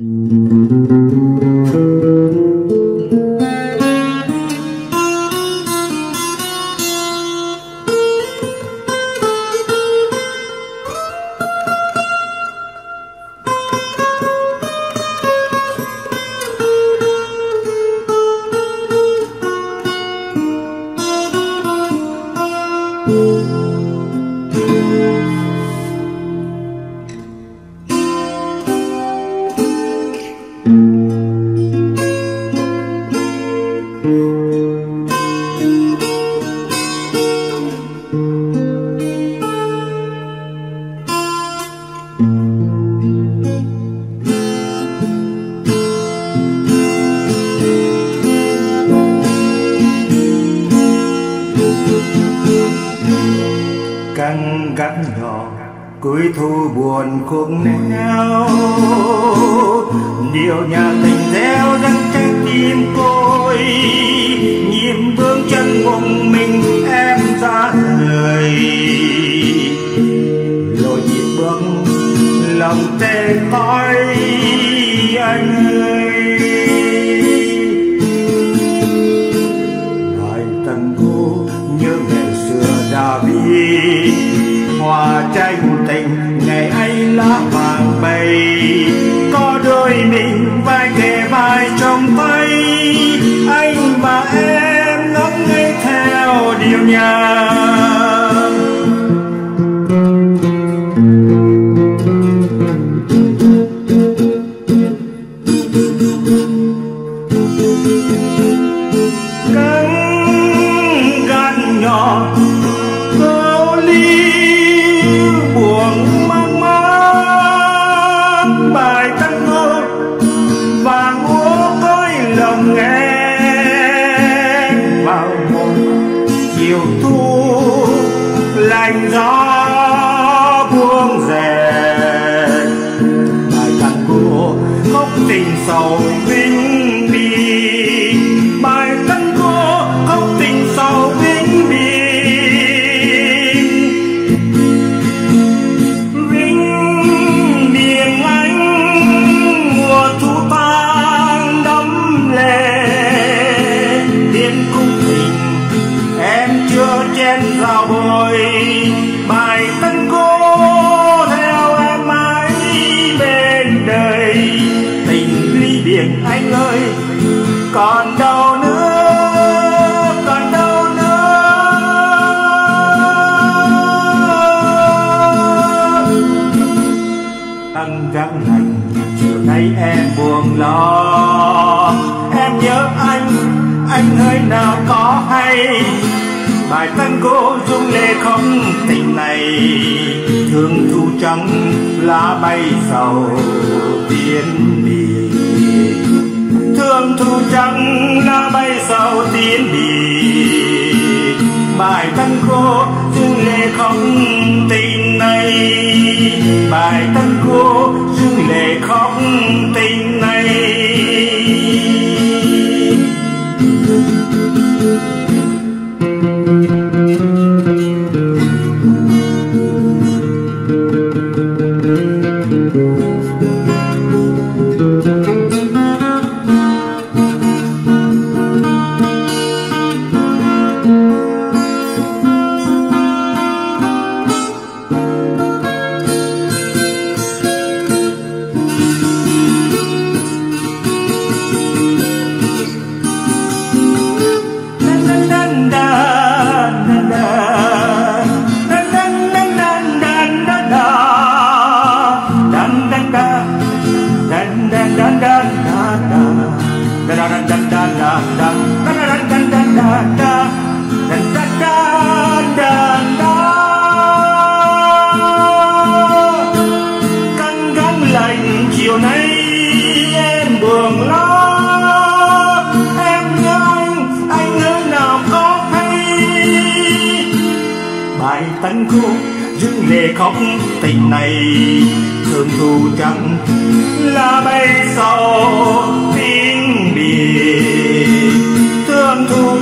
Müzik gắn nhỏ cuối thu buồn khúc neo điều nhà tình gieo răng trái tim côi nhịp bước chân một mình em ra người lối nhịp bước lòng tê khói anh ơi. Bài tango nhớ ngày xưa David hoa tranh tình ngày ấy lá vàng bay. Lòng nghe vào một chiều thu lạnh gió buông rèn bài tango khóc tình sầu vinh biển anh ơi, còn đâu nữa, còn đâu nữa. Anh gắng lành, chiều nay em buồn lo. Em nhớ anh anh hơi nào có hay. Bài tân cô dung lệ không tình này. Thương thu trắng, lá bay sầu tiến đi trắng lá bay sau tiến đi bài tân cô thương lệ không tình này. Bài tân cô căng gắng lạnh chiều nay em buồn lo em nhớ anh anh nhớ nào có hay bài tấn khúc dưng lệ khóc tình này thương thù chẳng là bay sau tiếng vì tương thu